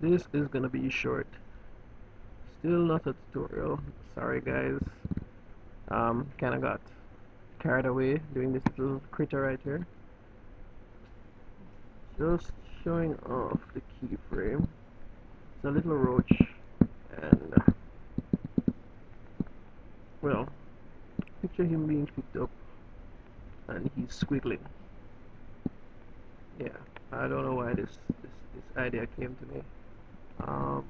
this is gonna be short. Still not a tutorial. Sorry guys. Um kinda got carried away doing this little critter right here. Just showing off the keyframe. It's a little roach and uh, well picture him being picked up and he's squiggling. Yeah I don't know why this this, this idea came to me um,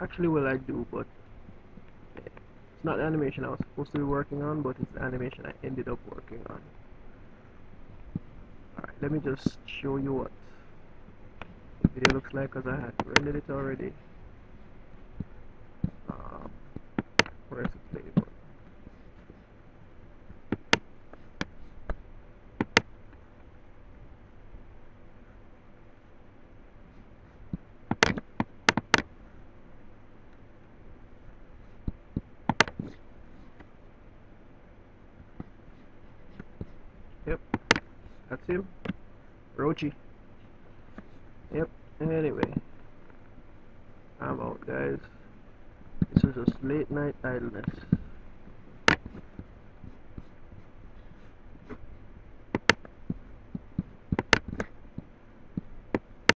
actually well I do but it's not the animation I was supposed to be working on but it's the animation I ended up working on. Alright let me just show you what the video looks like because I had rendered it already. Um, where's the play button Yep, that's him. Roachy. Yep, anyway. I'm out, guys. This is just late night idleness.